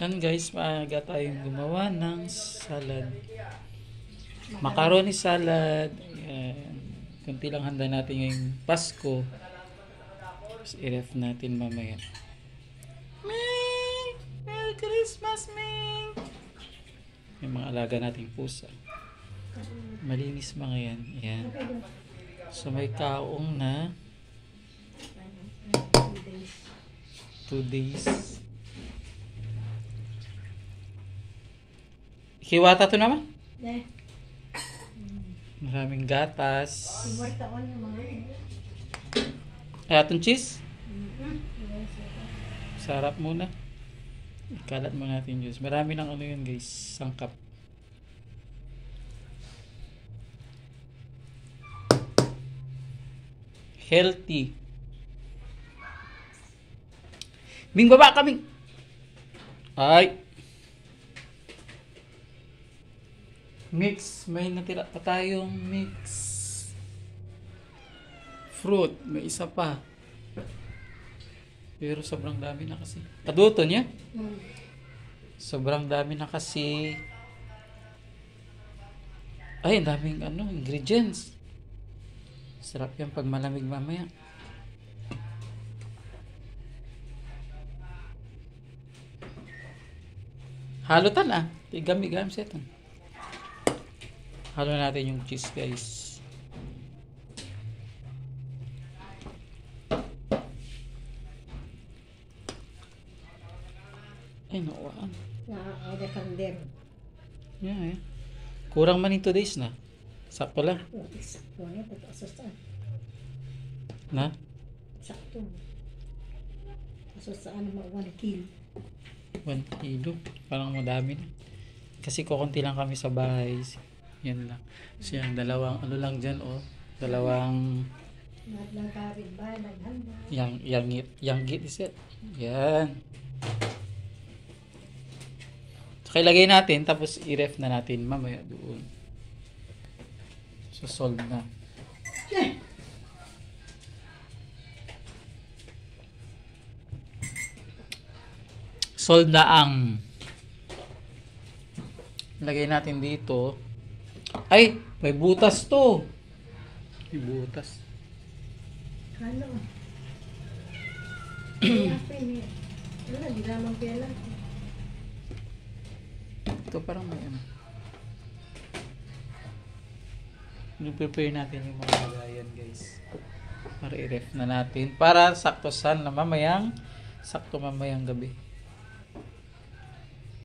Yan guys, maaga tayong gumawa ng salad. Macaroni salad. Yan. Kunti lang handa natin ngayong Pasko. Tapos i-ref natin mamaya. Ming! Merry Christmas, Ming! Yung mga alaga nating pusa. Malinis mga yan. Yan. So may kaong na 2 days. Hiwata to naman. Eh, Maraming gatas. Ay, atong cheese. Sarap muna. Ikalat mo natin juice. Marami ng ano yun guys. Sangkap. Healthy. Ming baba kami. Ay. Mix. May natira pa tayong mix. Fruit. May isa pa. Pero sobrang dami na kasi. Kaduto niya? Hmm. Sobrang dami na kasi. Ay, daming ano, ingredients. Sarap yan pag malamig mamaya. Halutan ah. Tigami-gam setan. Halo natin yung cheese guys. Ay, nawaan. na ada kander. Yeah, yeah. Kurang man in two days na. Sakto lang. Oh, sakto na ito. Asusaan. Na? Sakto. Asusaan mo 1 kilo. 1 kilo. Parang madami na. Kasi kukunti lang kami sa bahay. Yan lang. So yan, dalawang ano lang dyan, oh. Dalawang Lahat ng karin ba? Naghanda. yang yangit. Yanggit is it. Yan. So, ilagay natin, tapos i-ref na natin mamaya doon. So, solve na. Solve na ang lagay natin dito. Ay, may butas to. May butas. Ano? Kaya pa yun eh. Wala, di naman pera. Ito parang may ano. I-prepare natin yung mga lagayan guys. Para i-ref na natin. Para sakto san na mamayang sakto mamayang gabi.